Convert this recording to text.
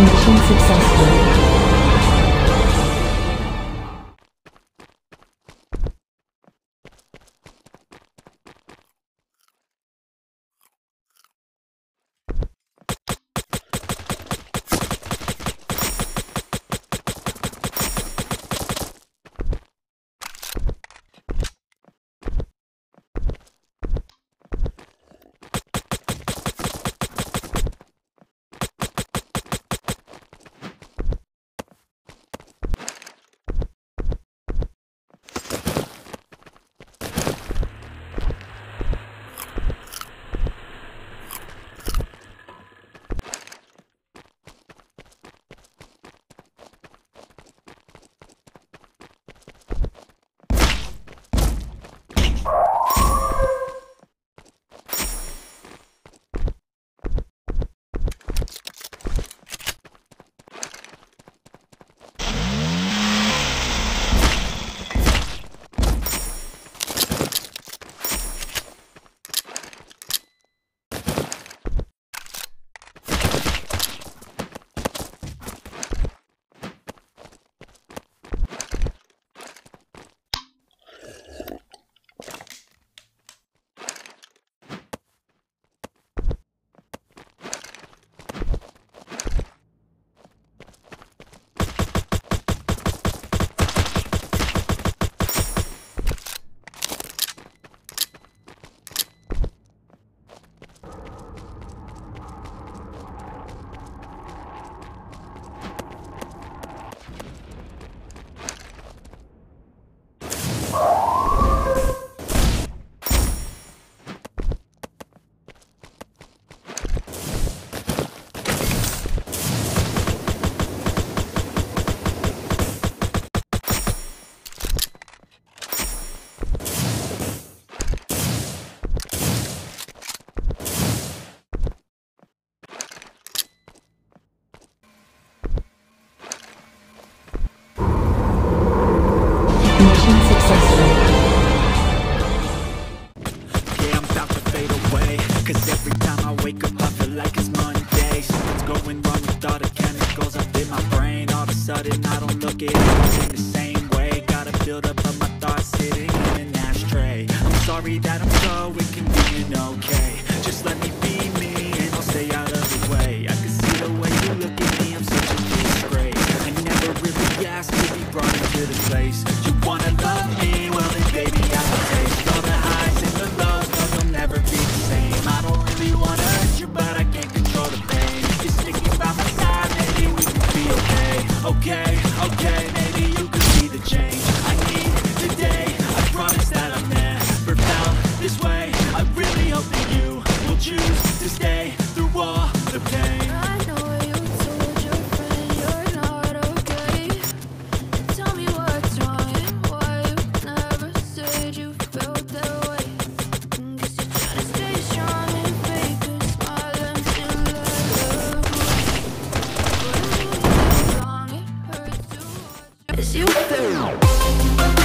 Mission successful. Yeah, I'm to fade every time I wake up I feel like it's Monday Something's going wrong with all the chemicals up in my brain All of a sudden I don't look at the same way Gotta build up my thoughts in an ashtray I'm sorry that I'm so se you,